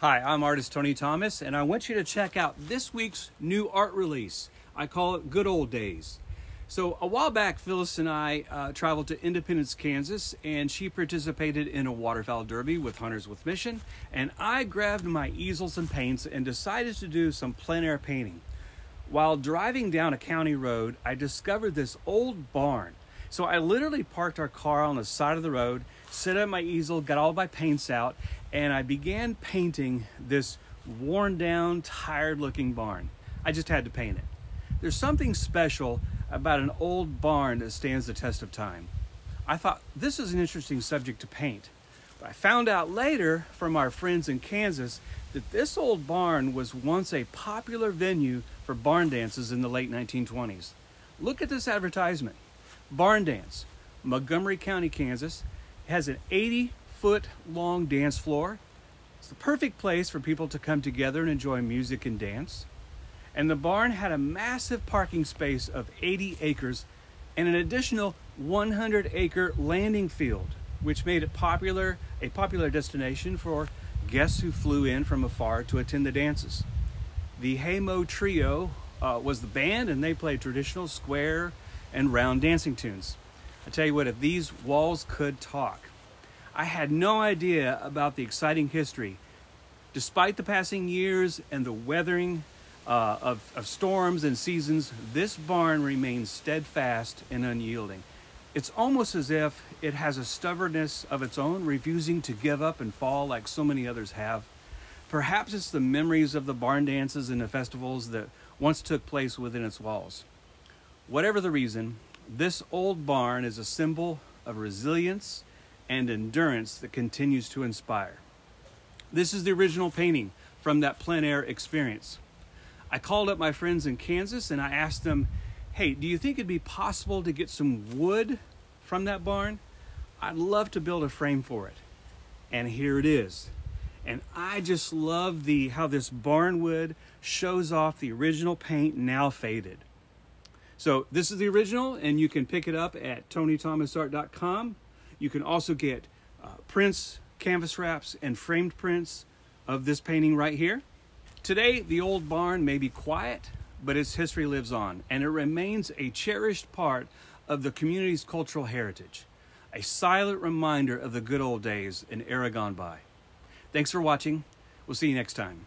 Hi, I'm artist Tony Thomas, and I want you to check out this week's new art release. I call it Good Old Days. So, a while back, Phyllis and I uh, traveled to Independence, Kansas, and she participated in a waterfowl derby with Hunters with Mission. And I grabbed my easels and paints and decided to do some plein air painting. While driving down a county road, I discovered this old barn. So, I literally parked our car on the side of the road, set up my easel, got all my paints out, and I began painting this worn down, tired looking barn. I just had to paint it. There's something special about an old barn that stands the test of time. I thought this is an interesting subject to paint. But I found out later from our friends in Kansas that this old barn was once a popular venue for barn dances in the late 1920s. Look at this advertisement Barn Dance, Montgomery County, Kansas, has an 80 foot long dance floor. It's the perfect place for people to come together and enjoy music and dance. And the barn had a massive parking space of 80 acres and an additional 100 acre landing field, which made it popular, a popular destination for guests who flew in from afar to attend the dances. The Haymo Trio uh, was the band, and they played traditional square and round dancing tunes. I tell you what, if these walls could talk, I had no idea about the exciting history. Despite the passing years and the weathering uh, of, of storms and seasons, this barn remains steadfast and unyielding. It's almost as if it has a stubbornness of its own, refusing to give up and fall like so many others have. Perhaps it's the memories of the barn dances and the festivals that once took place within its walls. Whatever the reason, this old barn is a symbol of resilience and endurance that continues to inspire. This is the original painting from that plein air experience. I called up my friends in Kansas and I asked them, hey, do you think it'd be possible to get some wood from that barn? I'd love to build a frame for it. And here it is. And I just love the how this barn wood shows off the original paint now faded. So this is the original and you can pick it up at tonythomasart.com. You can also get uh, prints, canvas wraps, and framed prints of this painting right here. Today, the old barn may be quiet, but its history lives on, and it remains a cherished part of the community's cultural heritage, a silent reminder of the good old days in era gone by. Thanks for watching. We'll see you next time.